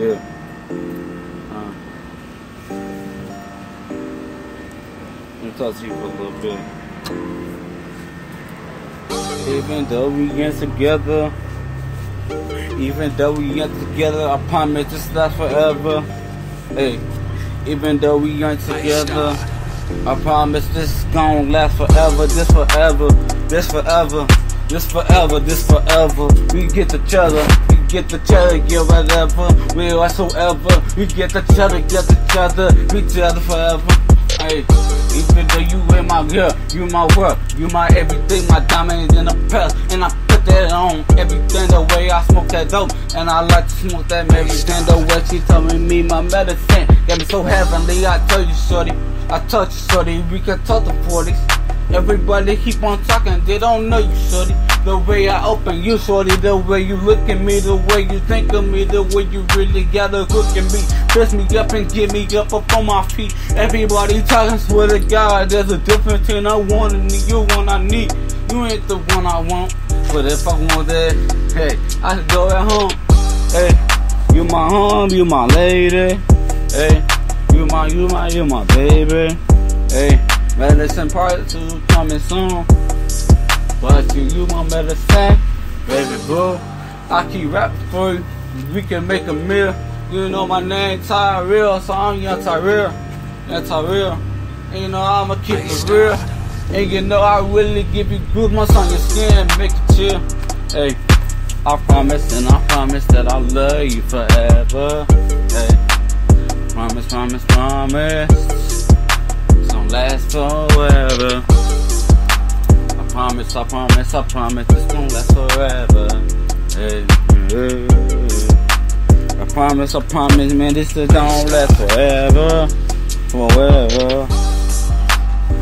Yeah. Let me talk to you for a little bit. Even though we get together, even though we get together, I promise this last forever. Hey, even though we ain't together, I promise this is gonna last forever. This forever, this forever, this forever, this forever. We get we get each other, get whatever. We whatsoever, we get each other, get each other, we other forever. Hey, even though you in my girl, you my world, you my everything, my diamond in the press, and I put that on everything the way I smoke that dope, and I like to smoke that Mary. medicine the way she telling me my medicine got me so heavenly. I tell you, shorty, I touch you, shorty, we can talk the 40s. Everybody keep on talking, they don't know you, shorty. The way I open you, shorty, the way you look at me, the way you think of me, the way you really gotta cook at me. Dress me up and get me up up on my feet. Everybody talking, swear to God, there's a difference between I want and you one I need. You ain't the one I want, but if I want that, hey, I can go at home. Hey, you my home, you my lady. Hey, you my, you my, you my baby. Hey, medicine part two coming soon. You, you my baby boo. I keep rapping for you. We can make a meal. You know my name Tyrell, so I'm young Tyrell. Young Tyrell. And you know I'ma keep it real. And you know I really give you goosebumps on your skin, make it chill. Hey, I promise and I promise that I'll love you forever. Hey, promise, promise, promise. It's gonna last forever. I promise, I promise, I promise it's gonna last forever. Hey, hey. I promise, I promise, man, this is gonna last forever. Forever.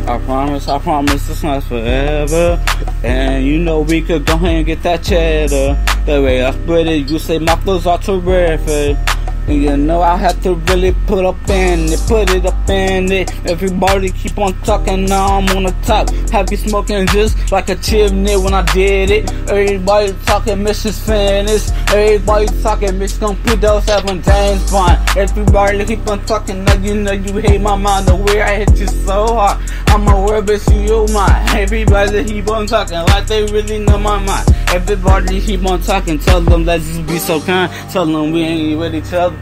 I promise, I promise this lasts forever. And you know we could go ahead and get that cheddar. The way I split it, you say my clothes are terrific. And you know I have to really put up in it, put it up in it. Everybody keep on talking, now I'm on the top. Happy smoking just like a chimney when I did it? Everybody talking missions finished. Everybody talking mission computer seven times fine. Everybody keep on talking, now you know you hate my mind the way I hit you so hard. I'm aware, but you mind. Everybody keep on talking like they really know my mind. Everybody keep on talking, tell them let's just be so kind. Tell them we ain't with each other.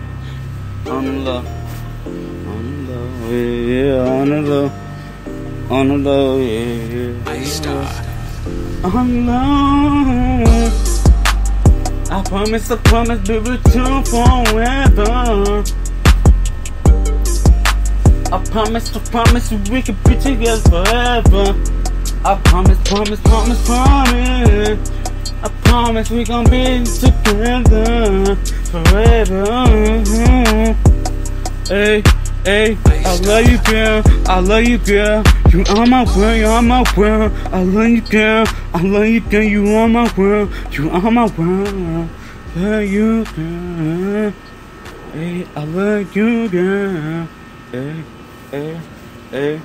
On the low, on the low, yeah, yeah, on the low, on the low, yeah, yeah. On the low. I promise, I promise, be with you forever. I promise, I promise we can be together forever. I promise, promise, promise, promise. I promise we gon' be together forever. Hey, hey, I love you, girl. I love you, girl. You are my world, you are my world. I love you, girl. I love you, girl. You are my world. You are my world. Love you, girl. Hey, I love you, girl. Hey, hey, hey.